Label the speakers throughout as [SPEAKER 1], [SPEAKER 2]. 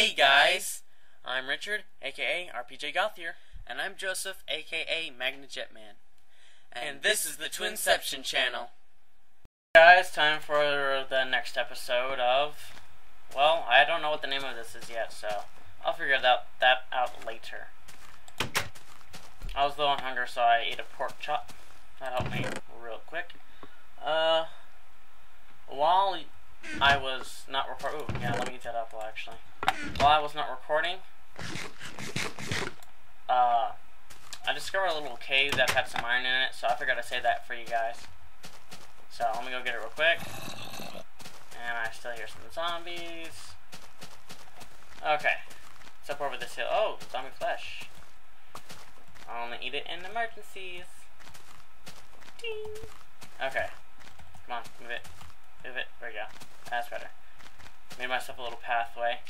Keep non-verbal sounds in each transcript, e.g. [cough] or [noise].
[SPEAKER 1] Hey guys, I'm Richard, aka RPJ Gothier,
[SPEAKER 2] And I'm Joseph, aka Magna Jetman.
[SPEAKER 1] and this is the Twinception channel.
[SPEAKER 2] Guys, time for the next episode of. Well, I don't know what the name of this is yet, so I'll figure that that out later. I was low on hunger, so I ate a pork chop. That helped me real quick. Uh, while I was not recording, ooh, yeah, let me get that up actually. While I was not recording, uh, I discovered a little cave that had some iron in it, so I figured I'd say that for you guys. So let me go get it real quick. And I still hear some zombies. Okay. It's up over this hill. Oh, zombie flesh. I'll only eat it in emergencies. Ding. Okay. Come on, move it. Move it. There we go. That's better. Made myself a little pathway.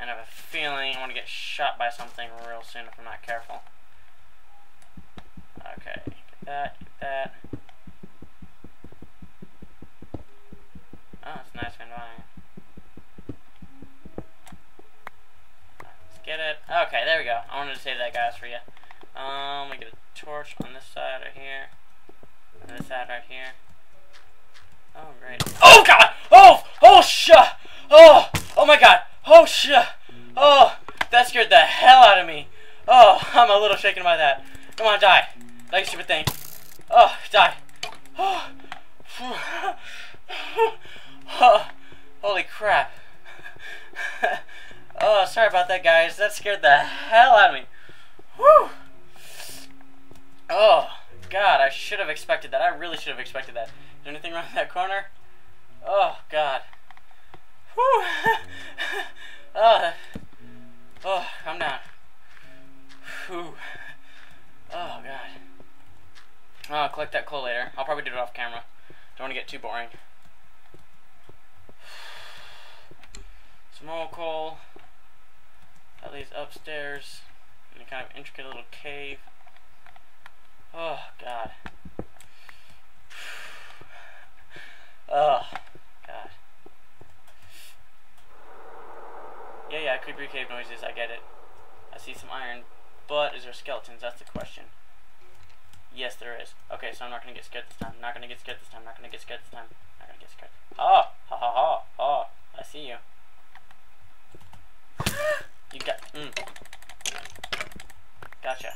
[SPEAKER 2] And I have a feeling I'm going to get shot by something real soon if I'm not careful. Okay, get that, get that. Oh, it's nice and fine. Let's get it. Okay, there we go. I wanted to save that, guys, for you. Um, we get a torch on this side right here. On this side right here. Oh, great. Oh, God! Oh! Oh, shit! Oh! Oh, my God! Oh, shit! Oh! That scared the hell out of me! Oh, I'm a little shaken by that. Come on, die. You stupid thing. Oh, die. Oh. [sighs] oh. Holy crap. [laughs] oh, sorry about that, guys. That scared the hell out of me. Whew. Oh, God, I should have expected that. I really should have expected that. Is there anything around that corner? Collect that coal later. I'll probably do it off camera. Don't want to get too boring. [sighs] Some more coal. That leads upstairs in a kind of intricate little cave. Oh, God. [sighs] Oh, God. Yeah, yeah, creepy cave noises, I get it. I see some iron, but is there skeletons? That's the question. Yes, there is. Okay, so I'm not gonna get scared this time. I'm Not gonna get scared this time. I'm Not gonna get scared this time. I'm Not gonna get scared. Oh, ha ha ha. Oh, I see you. You got. Mm. Gotcha.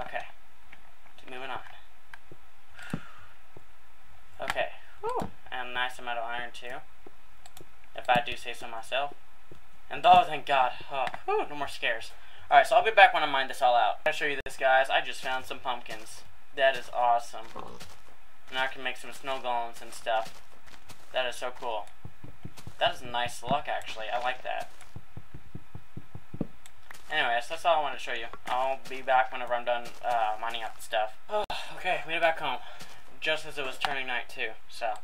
[SPEAKER 2] Okay. Keep moving on. Okay. Whew. And a nice amount of iron too. If I do say so myself. And oh, thank God. Oh, whew, no more scares. Alright, so I'll be back when I mine this all out. I'll show you this, guys. I just found some pumpkins. That is awesome. Now I can make some snow golems and stuff. That is so cool. That is nice luck, actually. I like that. Anyways, that's all I wanted to show you. I'll be back whenever I'm done uh, mining out the stuff. Oh, [sighs] okay, made it back home. Just as it was turning night, too. So,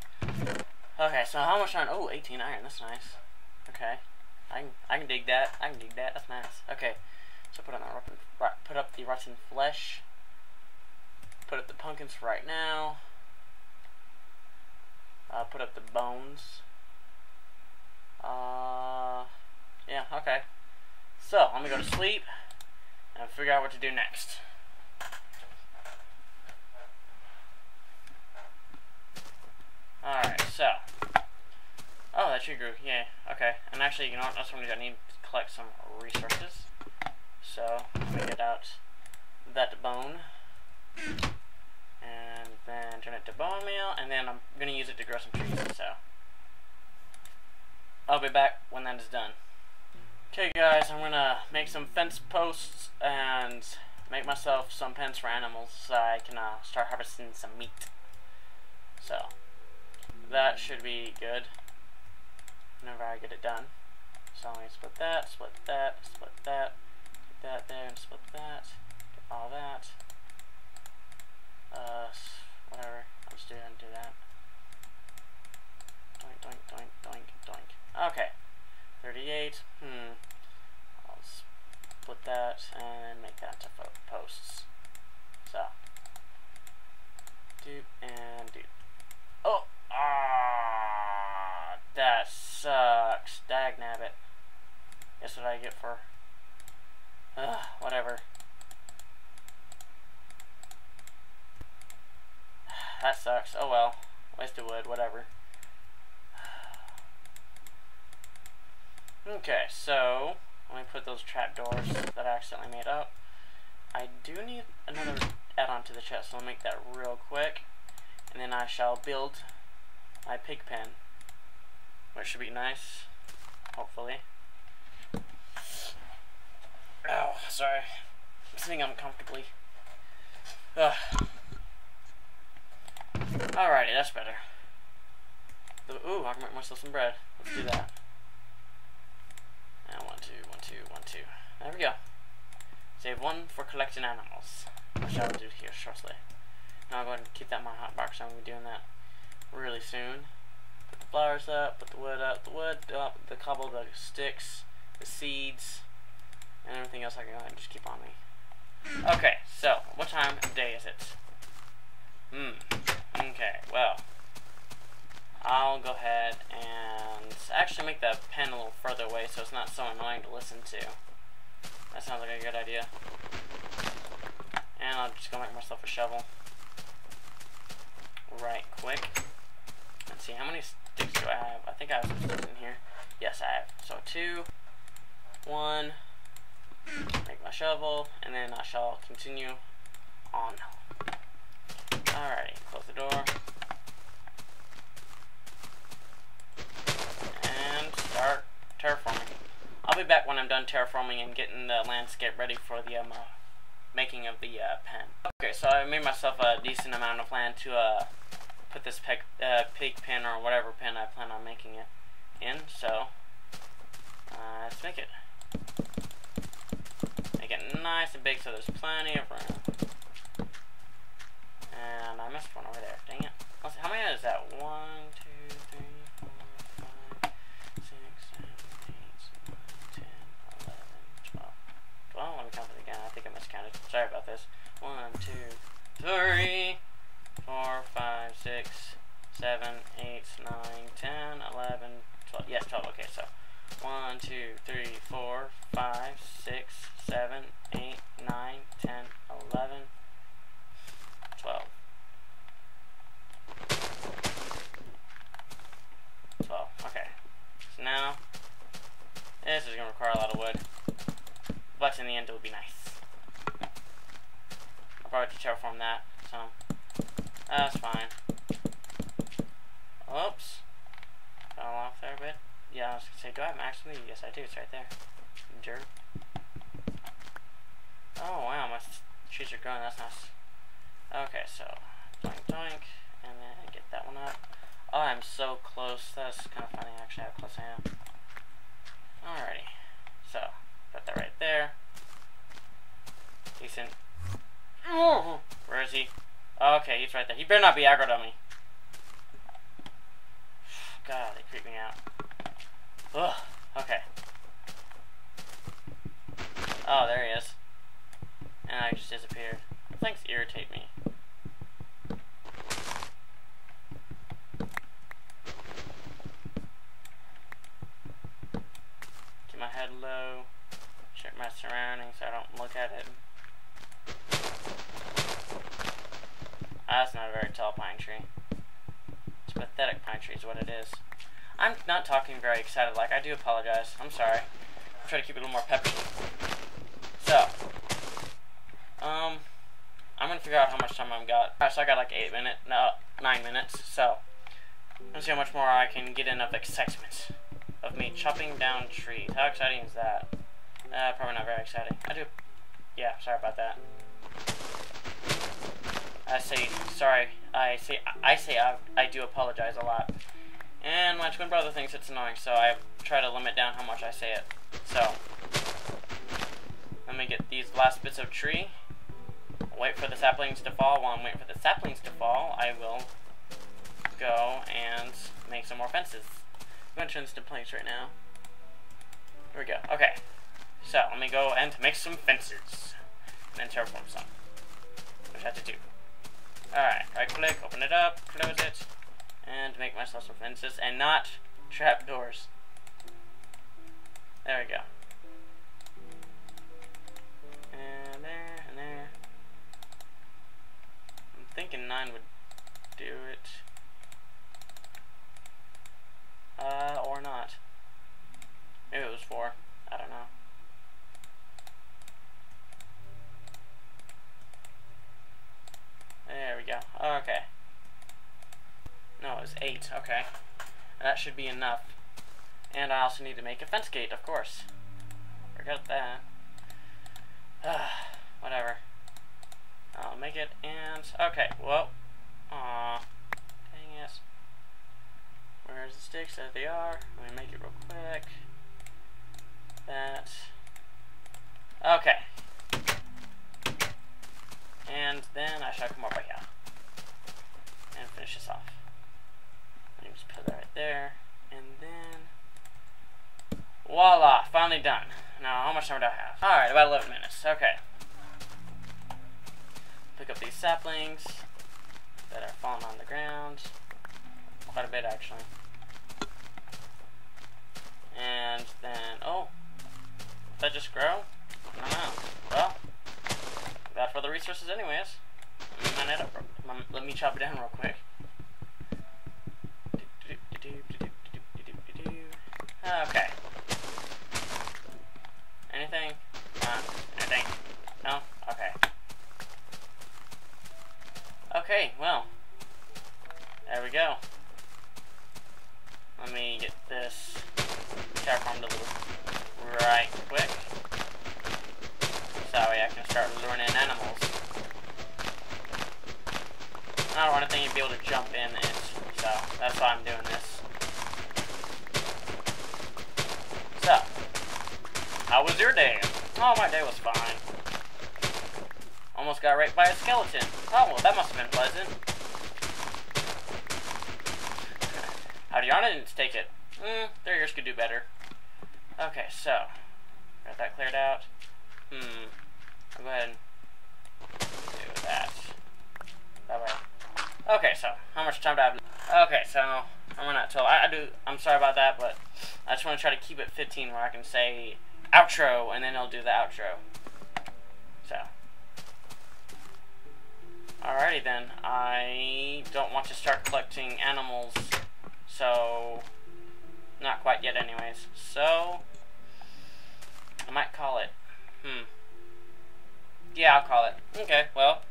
[SPEAKER 2] okay, so how much iron? Oh, 18 iron. That's nice. Okay. I can, I can dig that. I can dig that. That's nice. Okay. So put on the rotten, put up the rotten flesh. Put up the pumpkins for right now. Uh, put up the bones. Uh, yeah. Okay. So I'm gonna go to sleep and figure out what to do next. Alright, so. Oh, that tree grew. Yeah, okay. And actually, you know what? That's what I need to collect some resources. So, me get out that bone. And then turn it to bone meal. And then I'm to use it to grow some trees. So, I'll be back when that is done. Okay, guys, I'm to make some fence posts and make myself some pens for animals so I can uh, start harvesting some meat. So, that should be good whenever I get it done. So I'm to split that, split that, split that, get that there, and split that, get all that. Uh, whatever, I'll just do that and do that. Doink, doink, doink, doink, doink. Okay, 38, hmm. I'll split that and make that to posts. So, doop and doop. Oh, ah, that sucks. Dagnabbit. I get for... Ugh, whatever. Oh well. Wasted wood, whatever. [sighs] Okay, so let me put those trap doors that I accidentally made up. I do need another add-on to the chest, so I'll make that real quick. And then I shall build my pig pen, which should be nice, hopefully. Oh, sorry. I'm sitting uncomfortably. Ugh. Alrighty, that's better. Ooh, I can make myself some bread. Let's do that. And one, two, one, two, one, two. There we go. Save one for collecting animals. Which I will do here shortly. Now I'll go ahead and keep that in my hot box. I'm going to be doing that really soon. Put the flowers up, put the wood up, the wood up, the cobble, the sticks, the seeds, and everything else I can go ahead and just keep on me. Okay, so, what time of day is it? Hmm. Okay, well, I'll go ahead and actually make the pen a little further away so it's not so annoying to listen to. That sounds like a good idea. And I'll just go make myself a shovel. Right quick. Let's see, how many sticks do I have? I think I have some sticks in here. Yes, I have. So two, one, make my shovel, and then I shall continue on. Alrighty, close the door. And start terraforming. I'll be back when I'm done terraforming and getting the landscape ready for the um, uh, making of the uh, pen. Okay, so I made myself a decent amount of land to uh, put this uh, pig pen or whatever pen I plan on making it in. So uh, let's make it. Make it nice and big so there's plenty of room. And I missed one over there. Dang it. Let's see, how many is that? One, two, three, four, five, six, seven, eight, nine, ten, eleven, twelve. Twelve? Let me count it again. I think I miscounted. Sorry about this. One, two, three, four, five, six, seven, eight, nine, ten, eleven, twelve. Yes, twelve. Okay, so one, two, three, four, five, six, seven, eight, nine, ten, eleven. 12. 12. Okay. So now, this is going to require a lot of wood. But in the end, it will be nice. I'll probably have to that, so that's fine. Oops. Fell off there a bit. Yeah, I was going to say, do I have max speed? Yes, I do. It's right there. Jerk. Oh, wow. My trees are growing. That's nice. Okay, so doink doink, and then get that one up. Oh, I'm so close. That's kind of funny, actually, how close I am. Alrighty. So, put that right there. Decent. Where is he? Okay, he's right there. He better not be aggroed on me. God, they creep me out. Ugh, okay. Oh, there he is. And I just disappeared. Things irritate me. Keep my head low. Check my surroundings so I don't look at it. That's not a very tall pine tree. It's a pathetic pine tree is what it is. I'm not talking very excited like I do apologize. I'm sorry. I'm trying to keep it a little more peppy. So, um, I'm gonna figure out how much time I've got. Alright, so I got like eight minutes, no, nine minutes. So let's see how much more I can get in of excitement of me chopping down trees. How exciting is that? Uh, probably not very exciting. I do. Yeah, sorry about that. I say sorry. I say I say I, I do apologize a lot. And my twin brother thinks it's annoying, so I try to limit down how much I say it. So let me get these last bits of tree wait for the saplings to fall. While I'm waiting for the saplings to fall, I will go and make some more fences. I'm going to turn this to place right now. Here we go. Okay. So, let me go and make some fences. And then terraform some. Which I have to do. Alright, right click, open it up, close it, and make myself some fences and not trapdoors. There we go. And there, and there. I'm thinking nine would do it. Uh, or not. Okay. That should be enough. And I also need to make a fence gate, of course. Forget that. Ah, whatever. I'll make it, and... Okay, well... Aw. Dang it. Where's the sticks? There they are. Let me make it real quick. That. Okay. And then I shall come over here. And finish this off. Let me just put that right there. And then... Done. Now, how much time do I have? Alright, about 11 minutes. Okay. Pick up these saplings that are falling on the ground. Quite a bit, actually. And then, oh, did that just grow? I don't know. Well, got for the resources anyways. Let me, up, um, let me chop it down real quick. Okay. Anything? Uh, anything? No? Okay. Okay, well. There we go. Let me get this terraformed a little right quick. So I can start luring in animals. Want anything to be able to jump in it, so that's why I'm doing this. So, how was your day? Oh, my day was fine. Almost got raped by a skeleton. Oh, well, that must have been pleasant. [laughs] Howdyana didn't take it. Mm, their ears could do better. Okay, so, got that cleared out. Hmm, I'll go ahead and do that. That way. Okay, so, how much time I have? Okay, so, I'm gonna tell, I, I do, I'm sorry about that, but I just want to try to keep it 15 where I can say outro, and then I'll do the outro. So. Alrighty then, I don't want to start collecting animals, so not quite yet anyways. So, I might call it. Hmm. Yeah, I'll call it. Okay, well.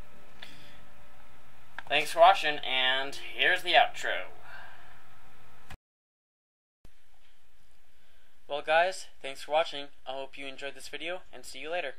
[SPEAKER 2] Thanks for watching, and here's the outro. Well guys, thanks for watching. I hope you enjoyed this video, and see you later.